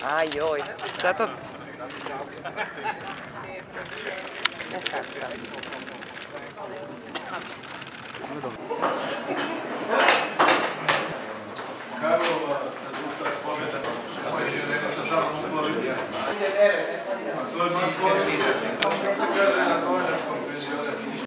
Ai, oi. Kako rezultat pobjeda? Koji je rekao sa žalom u Sloveniji?